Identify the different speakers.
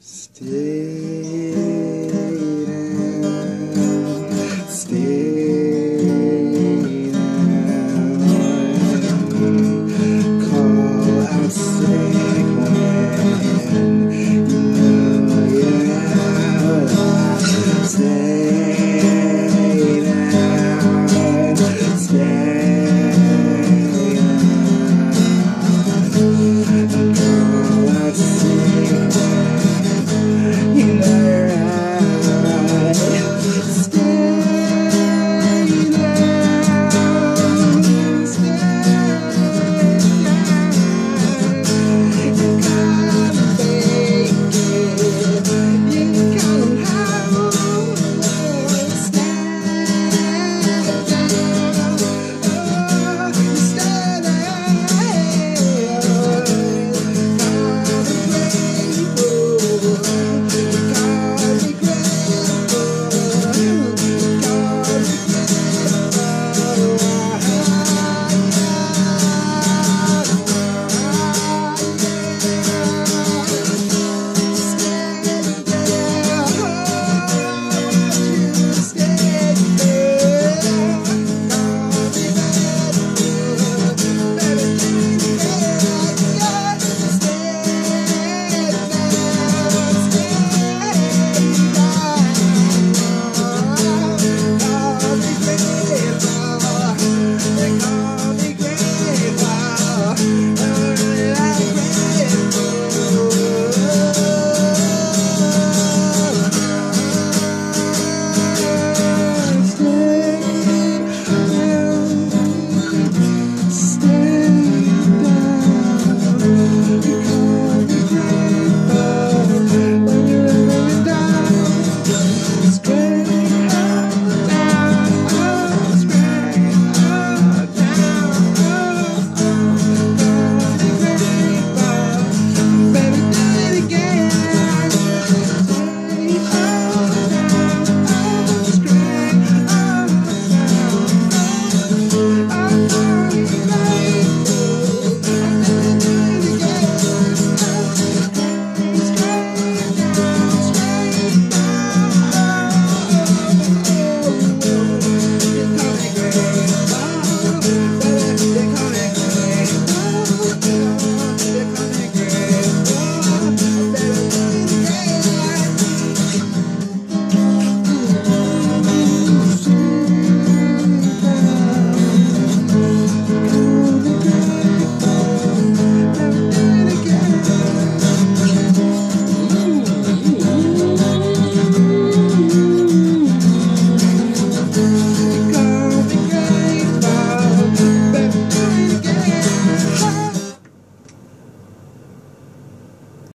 Speaker 1: Stay down, stay down. Call out. Stay down, stay. to become